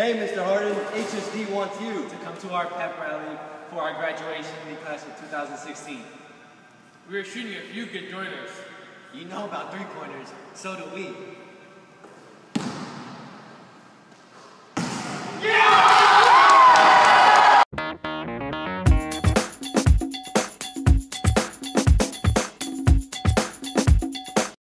Hey, Mr. Harden, HSD wants you. to come to our pep rally for our graduation in the class of 2016. We are shooting a few good joiners. You know about three pointers, so do we.